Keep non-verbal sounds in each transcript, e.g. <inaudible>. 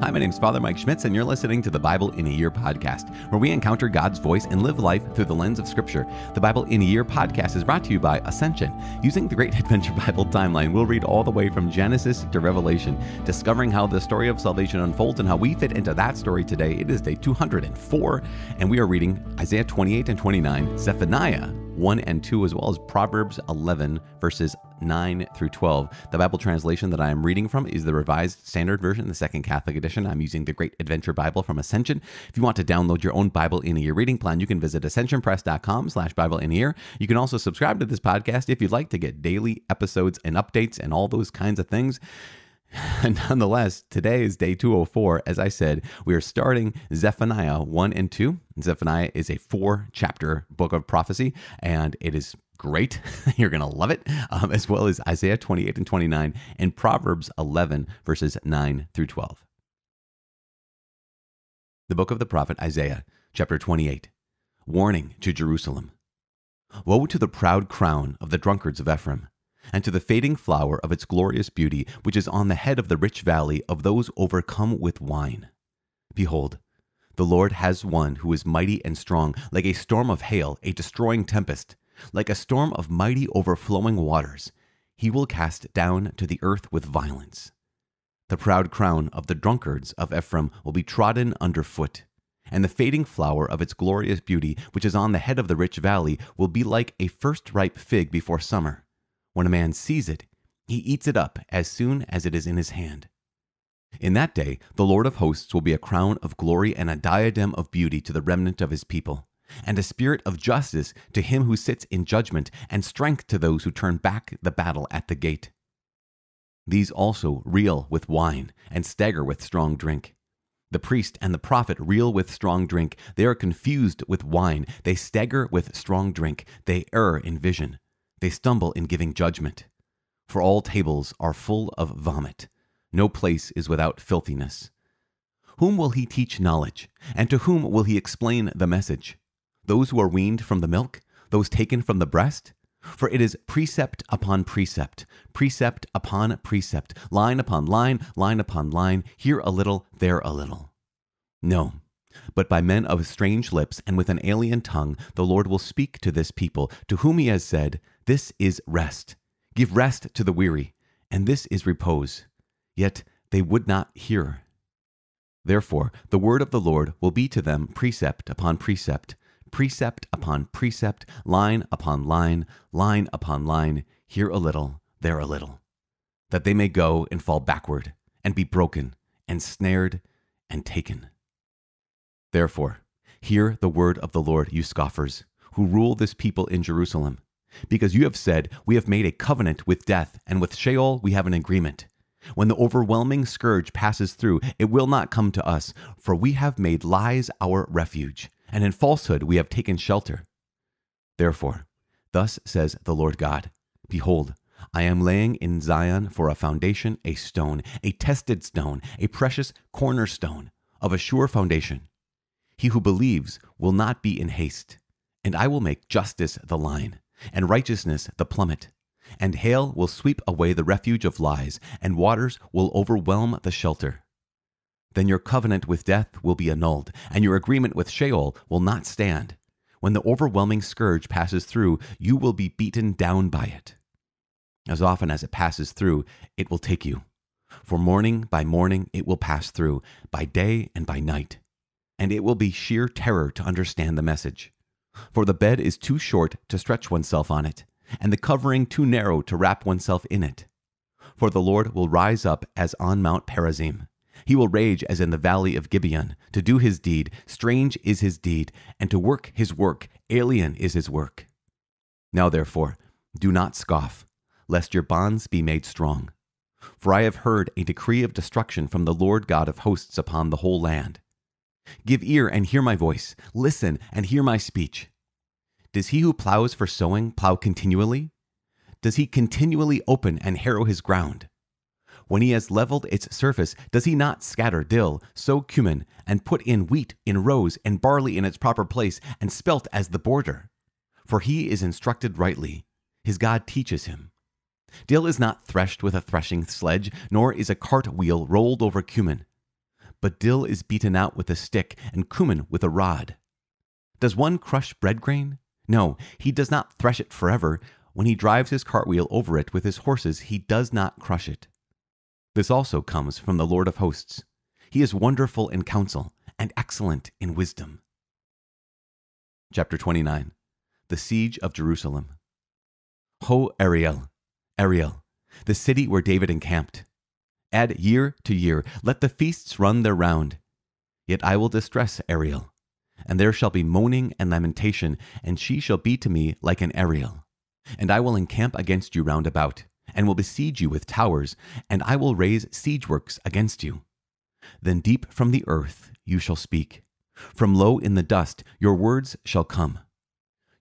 Hi, my name is Father Mike Schmitz, and you're listening to the Bible in a Year podcast, where we encounter God's voice and live life through the lens of Scripture. The Bible in a Year podcast is brought to you by Ascension. Using the Great <laughs> Adventure Bible timeline, we'll read all the way from Genesis to Revelation, discovering how the story of salvation unfolds and how we fit into that story today. It is day 204, and we are reading Isaiah 28 and 29, Zephaniah 1 and 2, as well as Proverbs 11, verses 9 through 12. The Bible translation that I am reading from is the Revised Standard Version, the Second Catholic Edition. I'm using the Great Adventure Bible from Ascension. If you want to download your own Bible in a Year reading plan, you can visit ascensionpress.com slash Bible in a Year. You can also subscribe to this podcast if you'd like to get daily episodes and updates and all those kinds of things. <laughs> Nonetheless, today is day 204. As I said, we are starting Zephaniah 1 and 2. Zephaniah is a four chapter book of prophecy, and it is great. <laughs> You're going to love it, um, as well as Isaiah 28 and 29 and Proverbs 11, verses 9 through 12. The book of the prophet Isaiah, chapter 28. Warning to Jerusalem. Woe to the proud crown of the drunkards of Ephraim and to the fading flower of its glorious beauty, which is on the head of the rich valley of those overcome with wine. Behold, the Lord has one who is mighty and strong, like a storm of hail, a destroying tempest, like a storm of mighty overflowing waters. He will cast down to the earth with violence. The proud crown of the drunkards of Ephraim will be trodden under foot, and the fading flower of its glorious beauty, which is on the head of the rich valley, will be like a first ripe fig before summer when a man sees it, he eats it up as soon as it is in his hand. In that day, the Lord of hosts will be a crown of glory and a diadem of beauty to the remnant of his people, and a spirit of justice to him who sits in judgment, and strength to those who turn back the battle at the gate. These also reel with wine and stagger with strong drink. The priest and the prophet reel with strong drink. They are confused with wine. They stagger with strong drink. They err in vision. They stumble in giving judgment. For all tables are full of vomit. No place is without filthiness. Whom will he teach knowledge? And to whom will he explain the message? Those who are weaned from the milk? Those taken from the breast? For it is precept upon precept, precept upon precept, line upon line, line upon line, here a little, there a little. No, but by men of strange lips and with an alien tongue, the Lord will speak to this people, to whom he has said, This is rest. Give rest to the weary, and this is repose. Yet they would not hear. Therefore, the word of the Lord will be to them precept upon precept, precept upon precept, line upon line, line upon line, here a little, there a little, that they may go and fall backward, and be broken, and snared, and taken. Therefore, hear the word of the Lord, you scoffers, who rule this people in Jerusalem. Because you have said, We have made a covenant with death, and with Sheol we have an agreement. When the overwhelming scourge passes through, it will not come to us, for we have made lies our refuge, and in falsehood we have taken shelter. Therefore, thus says the Lord God Behold, I am laying in Zion for a foundation a stone, a tested stone, a precious cornerstone of a sure foundation. He who believes will not be in haste, and I will make justice the line, and righteousness the plummet. And hail will sweep away the refuge of lies, and waters will overwhelm the shelter. Then your covenant with death will be annulled, and your agreement with Sheol will not stand. When the overwhelming scourge passes through, you will be beaten down by it. As often as it passes through, it will take you. For morning by morning it will pass through, by day and by night and it will be sheer terror to understand the message. For the bed is too short to stretch oneself on it, and the covering too narrow to wrap oneself in it. For the Lord will rise up as on Mount Perazim. He will rage as in the valley of Gibeon. To do his deed, strange is his deed, and to work his work, alien is his work. Now therefore, do not scoff, lest your bonds be made strong. For I have heard a decree of destruction from the Lord God of hosts upon the whole land. Give ear and hear my voice. Listen and hear my speech. Does he who plows for sowing plow continually? Does he continually open and harrow his ground? When he has leveled its surface, does he not scatter dill, sow cumin, and put in wheat in rows, and barley in its proper place, and spelt as the border? For he is instructed rightly. His God teaches him. Dill is not threshed with a threshing sledge, nor is a cart wheel rolled over cumin but dill is beaten out with a stick, and cumin with a rod. Does one crush bread grain? No, he does not thresh it forever. When he drives his cartwheel over it with his horses, he does not crush it. This also comes from the Lord of hosts. He is wonderful in counsel and excellent in wisdom. Chapter 29 The Siege of Jerusalem. Ho Ariel, Ariel, the city where David encamped. Add year to year, let the feasts run their round. Yet I will distress Ariel, and there shall be moaning and lamentation, and she shall be to me like an Ariel. And I will encamp against you round about, and will besiege you with towers, and I will raise siege works against you. Then deep from the earth you shall speak. From low in the dust your words shall come.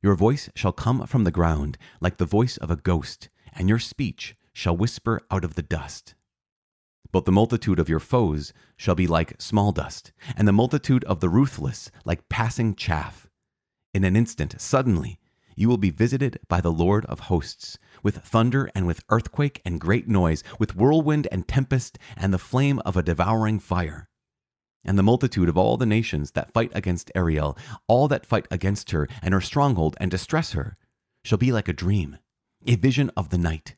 Your voice shall come from the ground like the voice of a ghost, and your speech shall whisper out of the dust. But the multitude of your foes shall be like small dust, and the multitude of the ruthless like passing chaff. In an instant, suddenly, you will be visited by the Lord of hosts, with thunder and with earthquake and great noise, with whirlwind and tempest and the flame of a devouring fire. And the multitude of all the nations that fight against Ariel, all that fight against her and her stronghold and distress her, shall be like a dream, a vision of the night.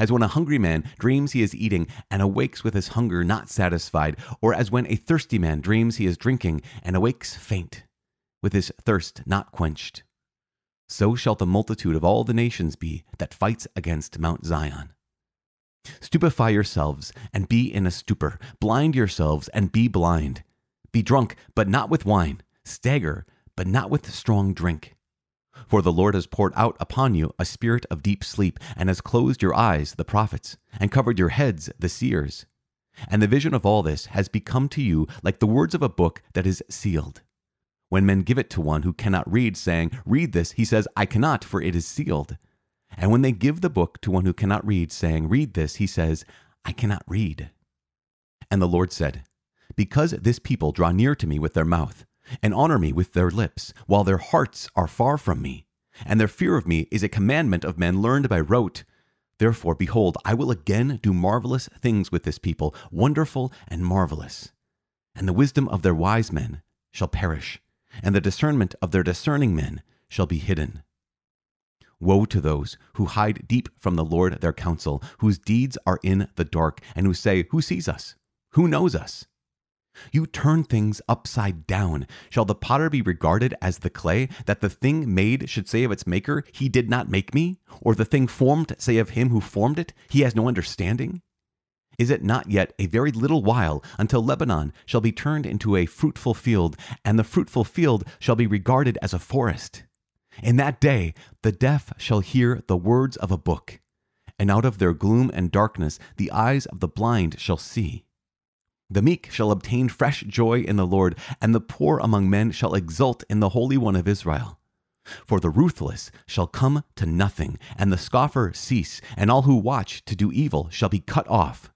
As when a hungry man dreams he is eating and awakes with his hunger not satisfied, or as when a thirsty man dreams he is drinking and awakes faint, with his thirst not quenched so shall the multitude of all the nations be that fights against Mount Zion. Stupefy yourselves and be in a stupor, blind yourselves and be blind. Be drunk, but not with wine, stagger, but not with strong drink. For the Lord has poured out upon you a spirit of deep sleep, and has closed your eyes, the prophets, and covered your heads, the seers. And the vision of all this has become to you like the words of a book that is sealed. When men give it to one who cannot read, saying, Read this, he says, I cannot, for it is sealed. And when they give the book to one who cannot read, saying, Read this, he says, I cannot read. And the Lord said, Because this people draw near to me with their mouth, and honor me with their lips, while their hearts are far from me, and their fear of me is a commandment of men learned by rote. Therefore, behold, I will again do marvelous things with this people, wonderful and marvelous. And the wisdom of their wise men shall perish, and the discernment of their discerning men shall be hidden. Woe to those who hide deep from the Lord their counsel, whose deeds are in the dark, and who say, Who sees us? Who knows us? You turn things upside down. Shall the potter be regarded as the clay, that the thing made should say of its maker, He did not make me? Or the thing formed say of him who formed it, He has no understanding? Is it not yet a very little while until Lebanon shall be turned into a fruitful field, and the fruitful field shall be regarded as a forest? In that day the deaf shall hear the words of a book, and out of their gloom and darkness the eyes of the blind shall see. The meek shall obtain fresh joy in the Lord, and the poor among men shall exult in the Holy One of Israel. For the ruthless shall come to nothing, and the scoffer cease, and all who watch to do evil shall be cut off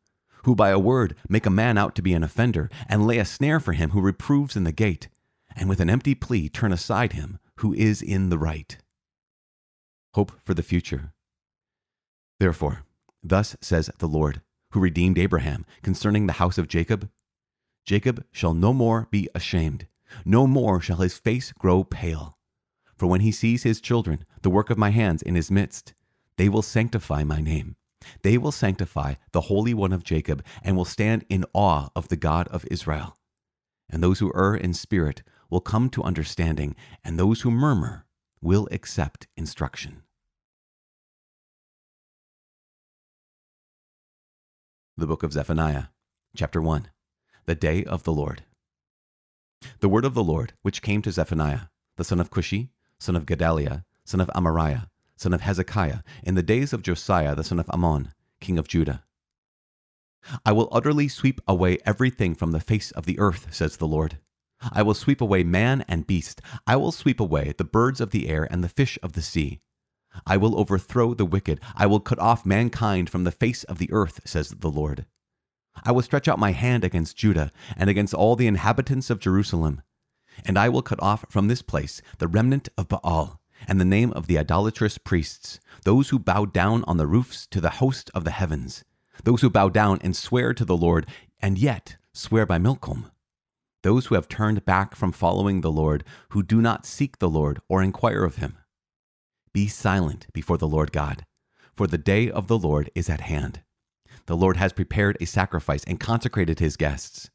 who by a word make a man out to be an offender, and lay a snare for him who reproves in the gate, and with an empty plea turn aside him who is in the right. Hope for the future. Therefore, thus says the Lord, who redeemed Abraham concerning the house of Jacob Jacob shall no more be ashamed, no more shall his face grow pale. For when he sees his children, the work of my hands in his midst, they will sanctify my name they will sanctify the Holy One of Jacob and will stand in awe of the God of Israel. And those who err in spirit will come to understanding, and those who murmur will accept instruction. The Book of Zephaniah, chapter 1 The Day of the Lord. The word of the Lord, which came to Zephaniah, the son of Cushi, son of Gedaliah, son of Amariah, son of Hezekiah, in the days of Josiah the son of Amon, king of Judah. I will utterly sweep away everything from the face of the earth, says the Lord. I will sweep away man and beast. I will sweep away the birds of the air and the fish of the sea. I will overthrow the wicked. I will cut off mankind from the face of the earth, says the Lord. I will stretch out my hand against Judah and against all the inhabitants of Jerusalem. And I will cut off from this place the remnant of Baal and the name of the idolatrous priests, those who bow down on the roofs to the host of the heavens, those who bow down and swear to the Lord, and yet swear by Milcom, those who have turned back from following the Lord, who do not seek the Lord or inquire of him. Be silent before the Lord God, for the day of the Lord is at hand. The Lord has prepared a sacrifice and consecrated his guests.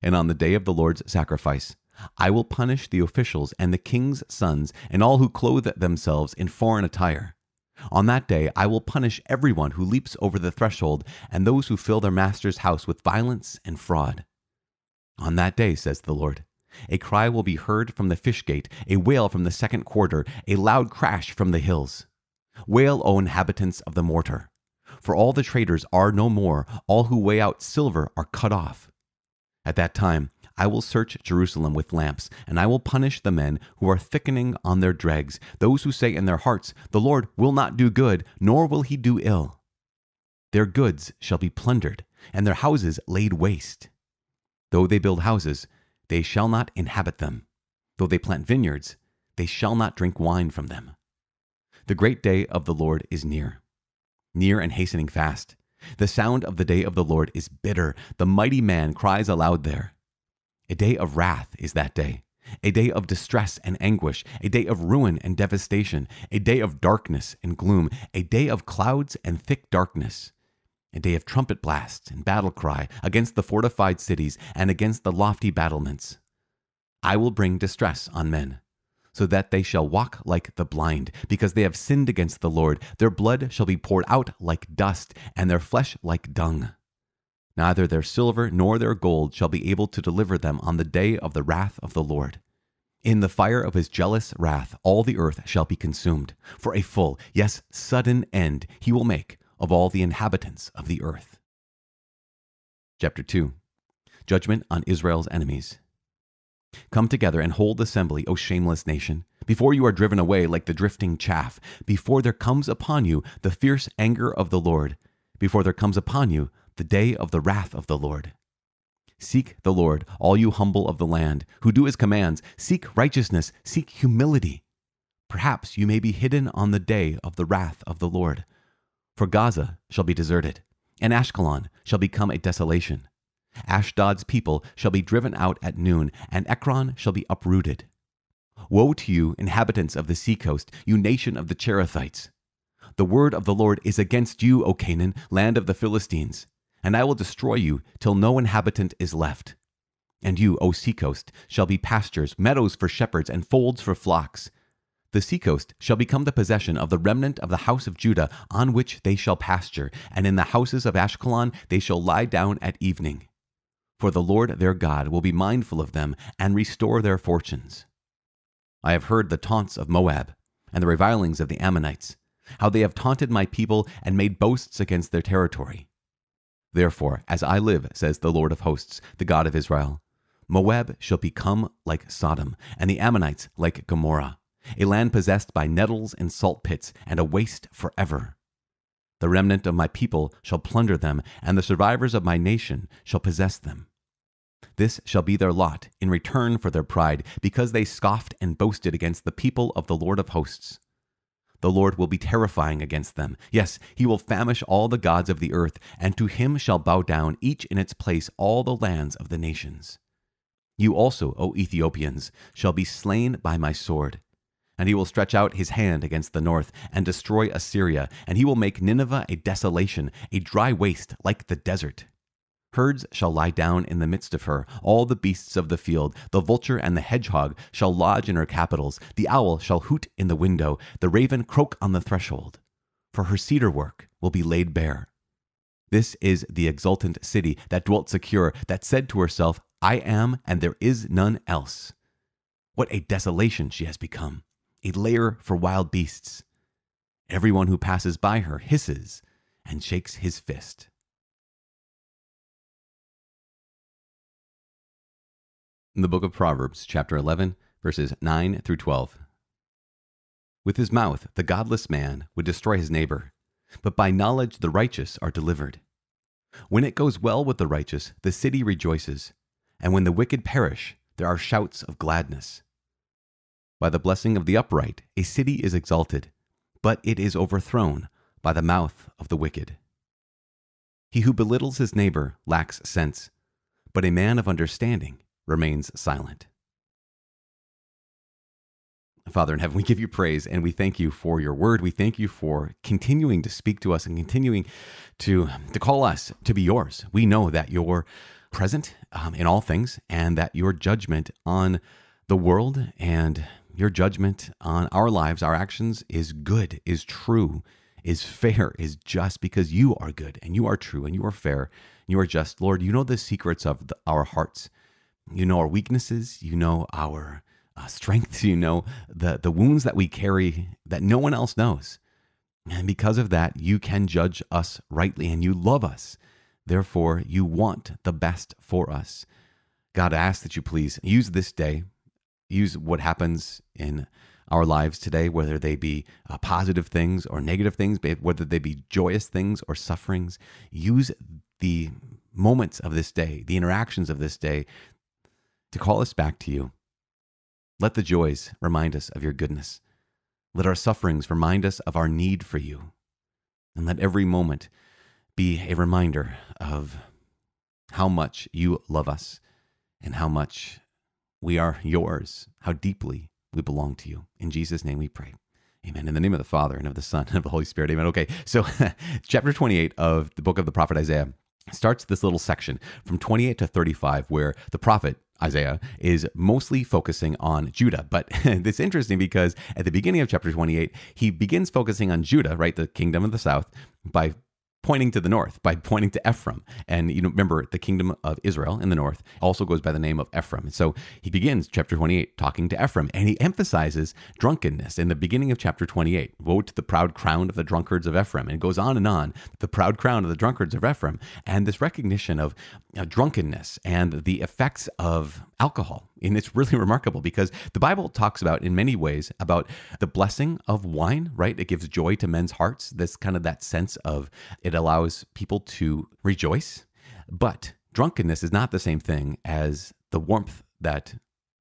And on the day of the Lord's sacrifice, I will punish the officials and the king's sons and all who clothe themselves in foreign attire. On that day, I will punish everyone who leaps over the threshold and those who fill their master's house with violence and fraud. On that day, says the Lord, a cry will be heard from the fish gate, a wail from the second quarter, a loud crash from the hills. Wail, O inhabitants of the mortar! For all the traders are no more, all who weigh out silver are cut off. At that time, I will search Jerusalem with lamps, and I will punish the men who are thickening on their dregs, those who say in their hearts, The Lord will not do good, nor will he do ill. Their goods shall be plundered, and their houses laid waste. Though they build houses, they shall not inhabit them. Though they plant vineyards, they shall not drink wine from them. The great day of the Lord is near, near and hastening fast. The sound of the day of the Lord is bitter. The mighty man cries aloud there. A day of wrath is that day, a day of distress and anguish, a day of ruin and devastation, a day of darkness and gloom, a day of clouds and thick darkness, a day of trumpet blast and battle cry against the fortified cities and against the lofty battlements. I will bring distress on men, so that they shall walk like the blind, because they have sinned against the Lord. Their blood shall be poured out like dust, and their flesh like dung. Neither their silver nor their gold shall be able to deliver them on the day of the wrath of the Lord. In the fire of his jealous wrath, all the earth shall be consumed. For a full, yes, sudden end he will make of all the inhabitants of the earth. Chapter 2 Judgment on Israel's Enemies. Come together and hold assembly, O shameless nation, before you are driven away like the drifting chaff, before there comes upon you the fierce anger of the Lord, before there comes upon you the day of the wrath of the Lord. Seek the Lord, all you humble of the land, who do his commands. Seek righteousness, seek humility. Perhaps you may be hidden on the day of the wrath of the Lord. For Gaza shall be deserted, and Ashkelon shall become a desolation. Ashdod's people shall be driven out at noon, and Ekron shall be uprooted. Woe to you, inhabitants of the seacoast, you nation of the Cherethites! The word of the Lord is against you, O Canaan, land of the Philistines and I will destroy you till no inhabitant is left. And you, O seacoast, shall be pastures, meadows for shepherds, and folds for flocks. The seacoast shall become the possession of the remnant of the house of Judah, on which they shall pasture, and in the houses of Ashkelon they shall lie down at evening. For the Lord their God will be mindful of them and restore their fortunes. I have heard the taunts of Moab, and the revilings of the Ammonites, how they have taunted my people and made boasts against their territory. Therefore, as I live, says the Lord of hosts, the God of Israel, Moab shall become like Sodom, and the Ammonites like Gomorrah, a land possessed by nettles and salt pits, and a waste forever. The remnant of my people shall plunder them, and the survivors of my nation shall possess them. This shall be their lot in return for their pride, because they scoffed and boasted against the people of the Lord of hosts. The Lord will be terrifying against them. Yes, he will famish all the gods of the earth, and to him shall bow down each in its place all the lands of the nations. You also, O Ethiopians, shall be slain by my sword. And he will stretch out his hand against the north and destroy Assyria, and he will make Nineveh a desolation, a dry waste like the desert. Herds shall lie down in the midst of her, all the beasts of the field. The vulture and the hedgehog shall lodge in her capitals. The owl shall hoot in the window, the raven croak on the threshold. For her cedar work will be laid bare. This is the exultant city that dwelt secure, that said to herself, I am, and there is none else. What a desolation she has become, a lair for wild beasts. Everyone who passes by her hisses and shakes his fist. in the book of Proverbs, chapter 11, verses 9 through 12. With his mouth, the godless man would destroy his neighbor, but by knowledge the righteous are delivered. When it goes well with the righteous, the city rejoices, and when the wicked perish, there are shouts of gladness. By the blessing of the upright, a city is exalted, but it is overthrown by the mouth of the wicked. He who belittles his neighbor lacks sense, but a man of understanding remains silent. Father in heaven, we give you praise and we thank you for your word. We thank you for continuing to speak to us and continuing to, to call us to be yours. We know that you're present um, in all things and that your judgment on the world and your judgment on our lives, our actions is good, is true, is fair, is just because you are good and you are true and you are fair. And you are just. Lord, you know the secrets of the, our hearts. You know our weaknesses. You know our uh, strengths. <laughs> You know the, the wounds that we carry that no one else knows. And because of that, you can judge us rightly and you love us. Therefore, you want the best for us. God, I ask that you please use this day, use what happens in our lives today, whether they be uh, positive things or negative things, whether they be joyous things or sufferings. Use the moments of this day, the interactions of this day, to call us back to you. Let the joys remind us of your goodness. Let our sufferings remind us of our need for you. And let every moment be a reminder of how much you love us and how much we are yours, how deeply we belong to you. In Jesus' name we pray. Amen. In the name of the Father and of the Son <laughs> and of the Holy Spirit. Amen. Okay, so <laughs> chapter 28 of the book of the prophet Isaiah starts this little section from 28 to 35 where the prophet Isaiah is mostly focusing on Judah. But <laughs> it's interesting because at the beginning of chapter 28, he begins focusing on Judah, right, the kingdom of the south, by pointing to the north by pointing to Ephraim. And you know, remember the kingdom of Israel in the north also goes by the name of Ephraim. So he begins chapter 28 talking to Ephraim and he emphasizes drunkenness in the beginning of chapter 28. Woe to the proud crown of the drunkards of Ephraim. And it goes on and on, the proud crown of the drunkards of Ephraim. And this recognition of drunkenness and the effects of alcohol. And it's really <laughs> remarkable because the Bible talks about, in many ways, about the blessing of wine, right? It gives joy to men's hearts. This kind of that sense of it allows people to rejoice. But drunkenness is not the same thing as the warmth that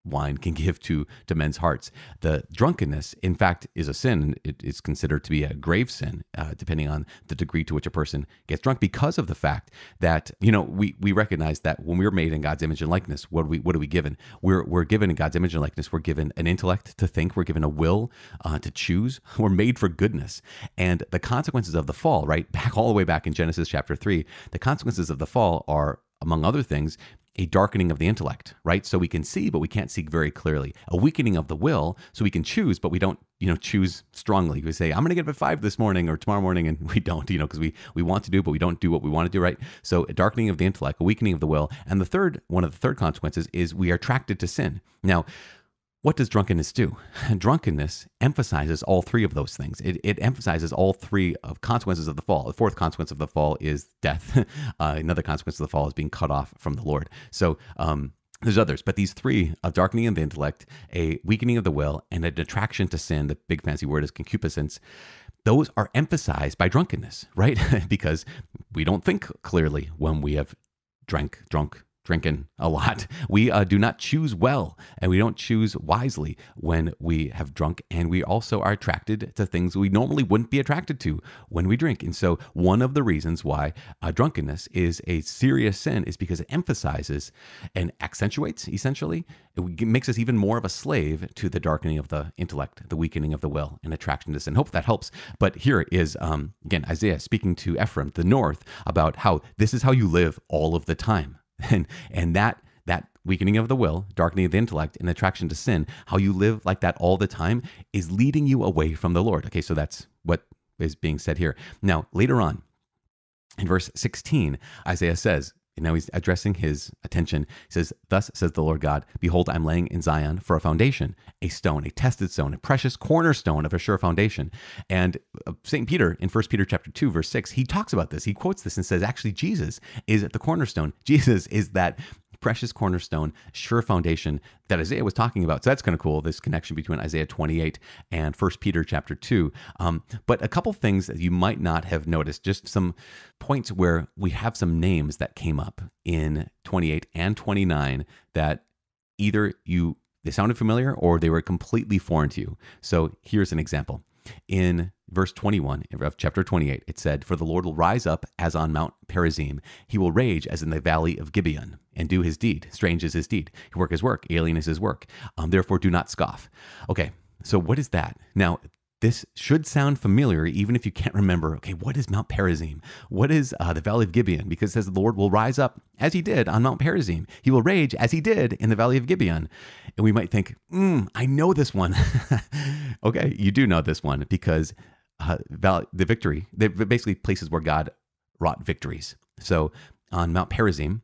wine can <laughs> give to to men's hearts. The drunkenness, in fact, is a sin. It is considered to be a grave sin, uh, depending on the degree to which a person gets drunk, because of the fact that you know we we recognize that when we are made in God's image and likeness, what are we what are we given? We're we're given in God's image and likeness. We're given an intellect to think. We're given a will uh, to choose. <laughs> We're made for goodness, and the consequences of the fall, right <laughs> back all the way back in Genesis chapter three, the consequences of the fall are among other things, a darkening of the intellect, right? So we can see, but we can't see very clearly. A weakening of the will, so we can choose, but we don't, you know, choose strongly. We say, I'm going to get up at five this morning or tomorrow morning, and <laughs> we don't, you know, because we we want to do, but we don't do what we want to do, right? So a darkening of the intellect, a weakening of the will, and the third, one of the third consequences is we are attracted to sin. Now, what does drunkenness do? <laughs> drunkenness emphasizes all three of those things. It, it, emphasizes all three of consequences of the fall. The fourth consequence of the fall is death. <laughs> uh, another consequence of the fall is being cut off from the Lord. So um, there's others, but these three a darkening of the intellect, a weakening of the will, and an attraction to sin, the big fancy word is concupiscence, those are emphasized by drunkenness, right? <laughs> because we don't think clearly when we have drank, drunk, drinking a lot. <laughs> We uh, do not choose well and we don't choose wisely when we have drunk. And we also are attracted to things we normally wouldn't be attracted to when we drink. And so, one of the reasons why uh, drunkenness is a serious sin is because it emphasizes and accentuates, essentially, it makes us even more of a slave to the darkening of the intellect, the weakening of the will, and attraction to sin. Hope that helps. But here is, um, again, Isaiah speaking to Ephraim, the north, about how this is how you live all of the time <laughs> and and that that weakening of the will, darkening of the intellect, and attraction to sin, how you live like that all the time is leading you away from the Lord. Okay, so that's what is being said here. Now, later on in verse 16, Isaiah says, and now he's addressing his attention. He says, Thus says the Lord God, Behold, I'm laying in Zion for a foundation, a stone, a tested stone, a precious cornerstone of a sure foundation. And uh, St. Peter in 1 Peter chapter 2, verse 6, he talks about this. He quotes this and says, actually, Jesus is the cornerstone. Jesus is that precious cornerstone, sure foundation that Isaiah was talking about. So that's kind of cool, this connection between Isaiah 28 and 1 Peter chapter 2. Um, but a couple things that you might not have noticed, just some points where we have some names that came up in 28 and 29 that either you they sounded familiar or they were completely foreign to you. So here's an example. In verse 21 of chapter 28, it said, For the Lord will rise up as on Mount Perazim. He will rage as in the valley of Gibeon and do his deed. Strange is his deed. He Work his work. Alien is his work. Um, therefore, do not scoff. Okay, so what is that? Now, this should sound familiar, even if you can't remember. Okay, what is Mount Perazim? What is uh, the Valley of Gibeon? Because it says the Lord will rise up as he did on Mount Perazim. He will rage as he did in the Valley of Gibeon. And we might think, hmm, I know this one. <laughs> okay, you do know this one because uh, the victory, they're basically places where God wrought victories. So on Mount Perazim,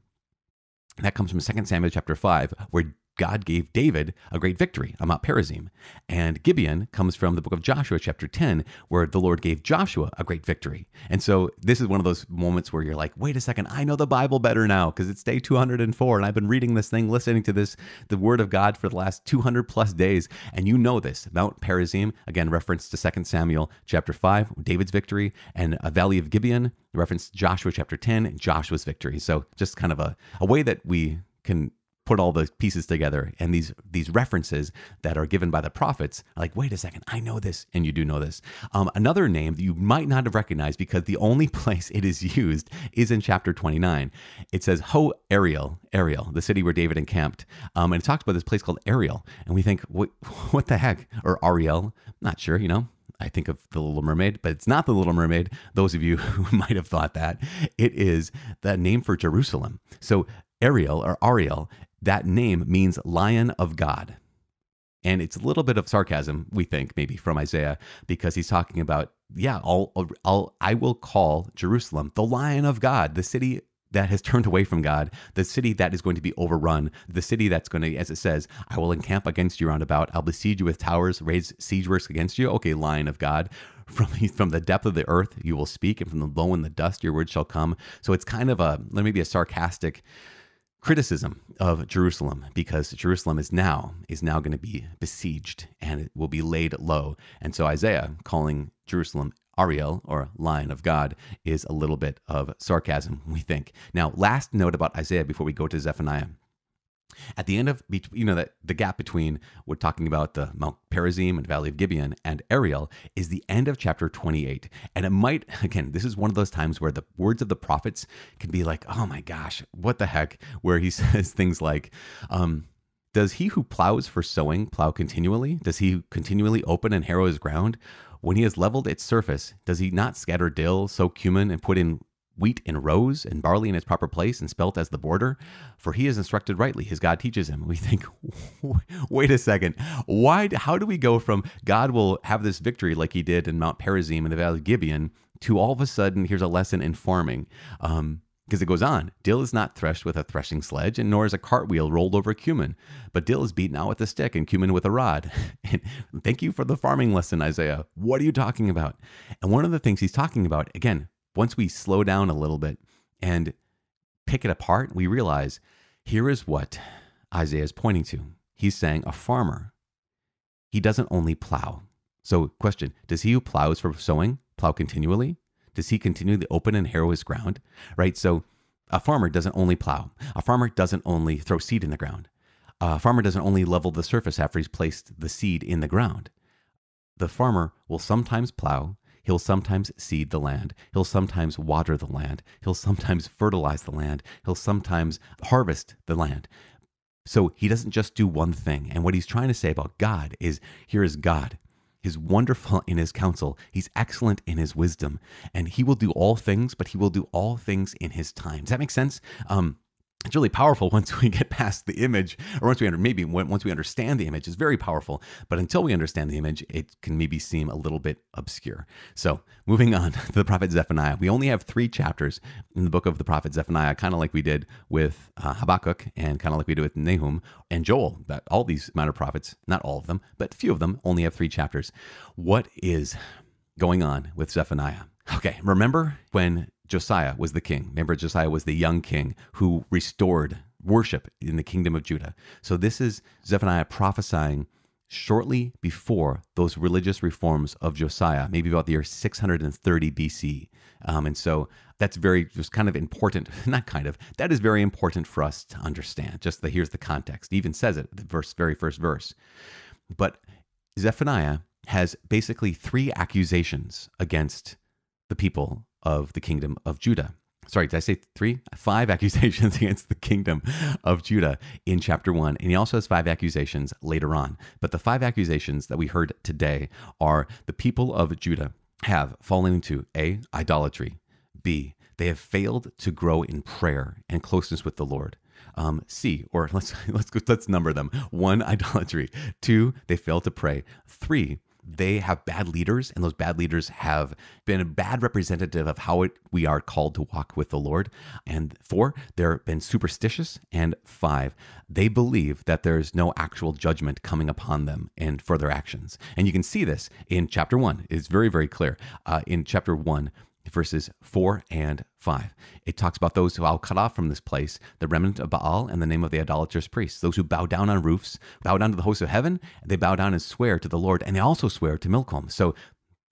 that comes from 2 Samuel chapter 5, where God gave David a great victory on Mount Perazim. And Gibeon comes from the book of Joshua, chapter 10, where the Lord gave Joshua a great victory. And so this is one of those moments where you're like, wait a second, I know the Bible better now because it's day 204 and I've been reading this thing, listening to this, the word of God for the last 200 plus days. And you know this. Mount Perazim, again, reference to 2 Samuel chapter 5, David's victory, and a valley of Gibeon, reference Joshua chapter 10, Joshua's victory. So just kind of a, a way that we can put all the pieces together and these these references that are given by the prophets like wait a second i know this and you do know this. Um, another name that you might not have recognized because the only <laughs> place it is used is in chapter 29 it says ho ariel ariel the city where david encamped. Um, and it talks about this place called ariel. And we think what, <laughs> what the heck? Or ariel. Not sure you know. I think of The Little Mermaid, but it's not The Little Mermaid. Those of you <laughs> who might have thought that. It is the name for Jerusalem. So Ariel or Ariel that name means Lion of God. And it's a little bit of sarcasm, we think, maybe from Isaiah, because he's talking about, yeah, I'll, I'll, I will call Jerusalem the Lion of God, the city that has turned away from God, the city that is going to be overrun, the city that's going to, as it says, I will encamp against you round about. I'll besiege you with towers, raise siege works against you. Okay, Lion of God. <laughs> From, from the depth of the earth you will speak, and from the low and the dust your word shall come. So it's kind of a, maybe a sarcastic criticism of Jerusalem because Jerusalem is now is now going to be besieged and it will be laid low. And so Isaiah calling Jerusalem Ariel or Lion of God is a little bit of sarcasm, we think. Now, last note about Isaiah before we go to Zephaniah. At the end of, you know, that the gap between we're talking about the Mount Perazim and Valley of Gibeon and Ariel is the end of chapter 28. And it might, <laughs> again, this is one of those times where the words of the prophets can be like, oh my gosh, what the heck? <laughs> Where he <laughs> says things like, um, does he who plows for sowing plow continually? Does he continually open and harrow his ground? When he has leveled its surface, does he not scatter dill, sow cumin, and put in wheat in rows and barley in its proper place and spelt as the border for he is instructed rightly his god teaches him <laughs> we think wait a second why how do we go from god will have this victory like he did in mount perazim in the valley of gibeon to all of a sudden here's a lesson in farming um, because it goes on. Dill is not threshed with a threshing sledge, and nor is a cartwheel rolled over cumin. But dill is beaten out with a stick, and cumin with a rod. <laughs> And thank you for the farming lesson, Isaiah. What are you talking about? And one of the things he's talking about, again, once we slow down a little bit and pick it apart, we realize here is what Isaiah is pointing to. He's saying a farmer, he doesn't only plow. So, question Does he who plows for sowing plow continually? Does he continue to open and harrow his ground? Right? So, a farmer doesn't only plow, a farmer doesn't only throw seed in the ground. A farmer doesn't only level the surface after he's placed the seed in the ground. The farmer will sometimes plow, He'll sometimes seed the land. He'll sometimes water the land. He'll sometimes fertilize the land. He'll sometimes harvest the land. So he doesn't just do one thing. And what he's trying to say about God is here is God. He's wonderful in his counsel. He's excellent in his wisdom. And he will do all things, but he will do all things in his time. Does that make sense? Um, it's really powerful <laughs> once we get past the image or once we under, maybe once we understand the image it's very powerful. But until we understand the image it can maybe seem a little bit obscure. So moving on <laughs> to the prophet zephaniah. We only have three chapters in the book of the prophet zephaniah kind of like we did with uh, habakkuk and kind of like we did with nahum and joel that all these minor prophets not all of them but few of them only have three chapters. What is going on with zephaniah? Okay remember when Josiah was the king. Remember, Josiah was the young king who restored worship in the kingdom of Judah. So this is Zephaniah prophesying shortly before those religious reforms of Josiah, maybe about the year 630 BC. Um, and so that's very just kind of important, <laughs> not kind of, that is very important for us to understand. Just the here's the context. He even says it, the verse, very first verse. But Zephaniah has basically three accusations against the people of the kingdom of Judah. Sorry, did I say three? Five <laughs> accusations against the kingdom of Judah in chapter one. And he also has five accusations later on. But the five accusations that we heard today are the people of Judah have fallen into A, idolatry, B, they have failed to grow in prayer and closeness with the Lord. Um, C, or <laughs> let's let's let's number them. One, <laughs> idolatry. Two, they fail to pray. Three, they have bad leaders, and those bad leaders have been a bad representative of how it, we are called to walk with the Lord. And four, they've been superstitious. And five, they believe that there's no actual judgment coming upon them and for their actions. And you can see this in chapter one. It's very, very clear. Uh, in chapter one, verses 4 and 5. It talks about those who I'll cut off from this place, the remnant of Baal and the name of the idolatrous priests, those who bow down on roofs, bow down to the hosts of heaven, they bow down and swear to the Lord, and they also swear to Milcom. So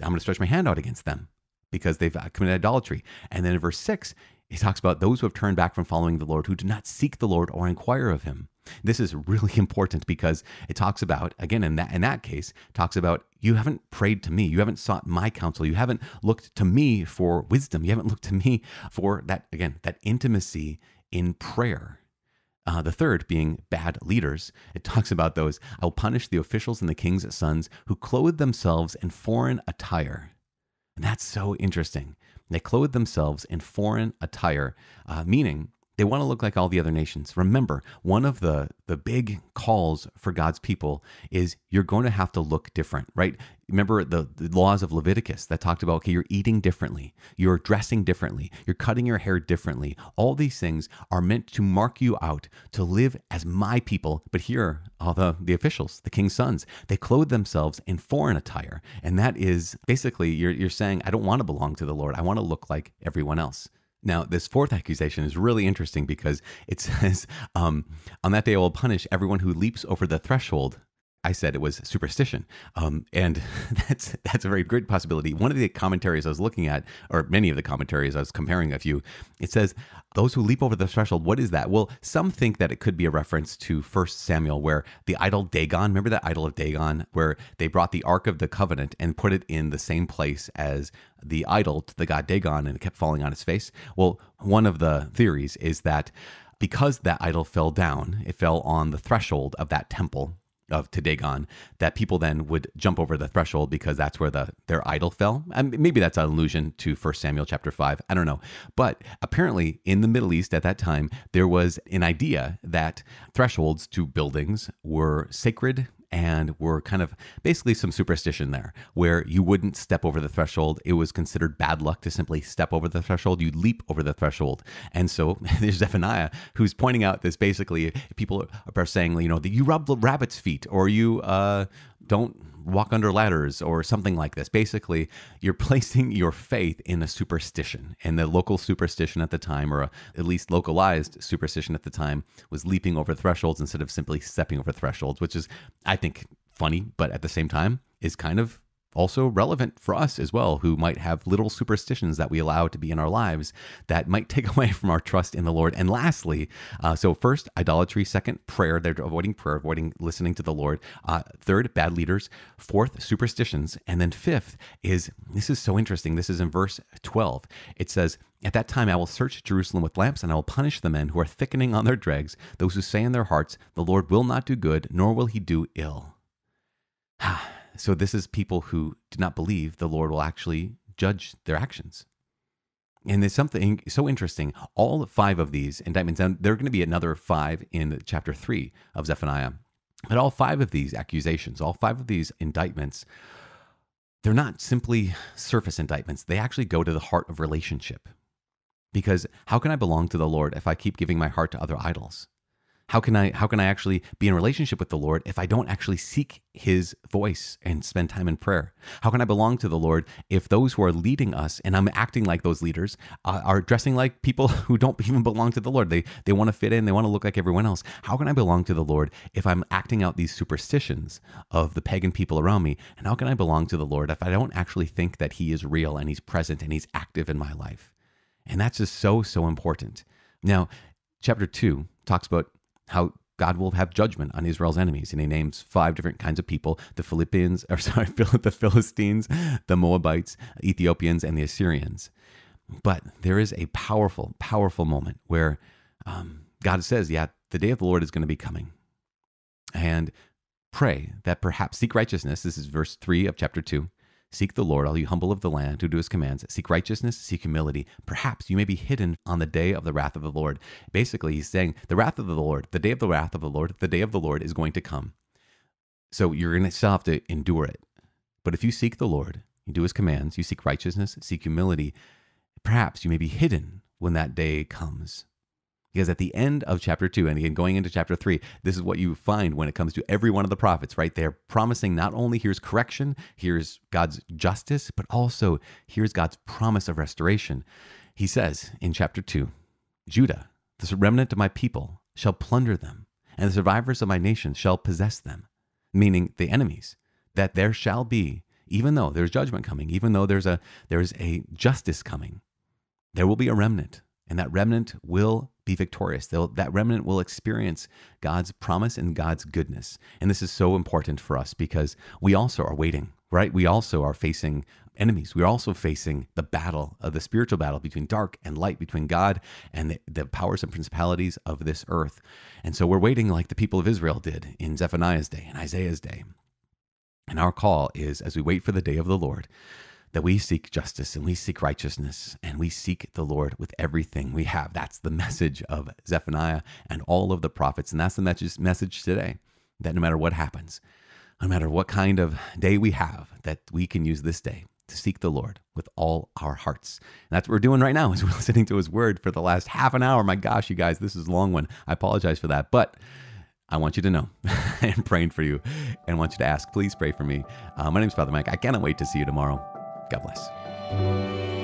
I'm going to stretch my hand out against them because they've uh, committed idolatry. And then in verse 6, he talks about those who have turned back from following the Lord, who do not seek the Lord or inquire of him. This is really <laughs> important because it talks about, again, in that in that case, talks about you haven't prayed to me, you haven't sought my counsel, you haven't looked to me for wisdom, you haven't looked to <laughs> me for that again, that intimacy in prayer. Uh, the third being bad leaders. It <laughs> talks about those. I will punish the officials and the king's sons who clothe themselves in foreign attire. And that's so interesting. They clothe themselves in foreign attire, uh, meaning they want to look like all the other nations. Remember, one of the the big calls for God's people is you're going to have to look different, right? Remember the, the laws of Leviticus that talked about okay, you're eating differently, you're dressing differently, you're cutting your hair differently. All these things are meant to mark you out to live as my people. But here, all the the officials, the king's sons, they clothe themselves in foreign attire, and that is basically you're you're saying I don't want to belong to the Lord. I want to look like everyone else. Now, this fourth accusation is really interesting because it says, um, On that day I will punish everyone who leaps over the threshold I said it was superstition, um, and <laughs> that's that's a very good possibility. One of the commentaries I was looking at, or many of the commentaries I was comparing a few, it says those who leap over the threshold. What is that? Well, some think that it could be a reference to First Samuel, where the idol Dagon. Remember that idol of Dagon, where they brought the Ark of the Covenant and put it in the same place as the idol to the god Dagon, and it kept falling on its face. Well, one of the theories is that because that idol fell down, it fell on the threshold of that temple of to Dagon that people then would jump over the threshold because that's where the their idol fell. And maybe that's an allusion to 1 Samuel chapter 5. I don't know. But apparently in the Middle East at that time there was an idea that thresholds to buildings were sacred and we were kind of basically some superstition there where you wouldn't step over the threshold. It was considered bad luck to simply step over the threshold. You'd leap over the threshold. And so <laughs> there's Zephaniah who's pointing out this basically people are saying, you know, that you rub the rabbit's feet or you uh, don't walk under ladders or something like this. Basically, you're <laughs> placing your faith in a superstition. And the local superstition at the time, or a, at least localized superstition at the time, was leaping over thresholds instead of simply stepping over thresholds, which is, I think, funny, but at the same time is kind of also relevant for us as well, who might have little superstitions that we allow to be in our lives that might take <laughs> away from our trust in the Lord. And lastly, uh, so first, idolatry. Second, prayer. They're avoiding prayer, avoiding listening to the Lord. Uh, third, bad leaders. Fourth, superstitions. And then fifth is this is so interesting. This is in verse 12. It says, at that time, I will search Jerusalem with lamps, and I will punish the men who are thickening on their dregs, those who say in their hearts, The Lord will not do good, nor will he do ill. <sighs> So this is people who do not believe the Lord will actually judge their actions. And there's something so interesting. All five of these indictments, and there are going to be another five in chapter three of Zephaniah, but all five of these accusations, all five of these indictments, they're not simply surface indictments. They actually go to the heart of relationship. Because how can I belong to the Lord if I keep giving my heart to other idols? How can I how can I actually be in relationship with the Lord if I don't actually seek his voice and spend time in prayer? How can I belong to the Lord if those who are leading us and I'm acting like those leaders uh, are dressing like people <laughs> who don't even belong to the Lord? They they want to fit in, they want to look like everyone else. How can I belong to the Lord if I'm acting out these superstitions of the pagan people around me? And how can I belong to the Lord if I don't actually think that he is real and he's present and he's active in my life? And that's just so so important. Now, chapter 2 talks about how God will have judgment on Israel's enemies. And he names five different kinds of people the Philippians, <laughs> or sorry, the Philistines, the Moabites, Ethiopians, and the Assyrians. But there is a powerful, powerful moment where um, God says, Yeah, the day of the Lord is going to be coming. And pray that perhaps seek righteousness. This is verse 3 of chapter 2. Seek the Lord, all you humble of the land, who do his commands. Seek righteousness, seek humility. Perhaps you may be hidden on the day of the wrath of the Lord. Basically, he's saying the wrath of the Lord, the day of the wrath of the Lord, the day of the Lord is going to come. So you're going to still have to endure it. But if you seek the Lord, you do his commands, you seek righteousness, seek humility, perhaps you may be hidden when that day comes. Because at the end of chapter two, and again going into chapter three, this is what you find when it comes to every one of the prophets, right? They're promising not only here's correction, here's God's justice, but also here's God's promise of restoration. He says in chapter two, Judah, the remnant of my people, shall plunder them, and the survivors of my nation shall possess them, meaning the enemies, that there shall be, even though there's judgment coming, even though there's a there's a justice coming, there will be a remnant, and that remnant will be victorious. They'll, that remnant will experience God's promise and God's goodness. And this is so important for us because we also are waiting, right? We also are facing enemies. We're also facing the battle of the spiritual battle between dark and light, between God and the, the powers and principalities of this earth. And so we're waiting like the people of Israel did in Zephaniah's day and Isaiah's day. And our call is as we wait for the day of the Lord that we seek justice and we seek righteousness and we seek the Lord with everything we have. That's the message of Zephaniah and all of the prophets. And that's the message today that no matter what happens, no matter what kind of day we have, that we can use this day to seek the Lord with all our hearts. And that's what we're doing right now <laughs> is we're listening to his word for the last half an hour. My gosh, you guys, this is a long one. I apologize for that. But I want you to know <laughs> I'm praying for you and want you to ask. Please pray for me. Uh, my name is Father Mike. I cannot wait to see you tomorrow. God bless.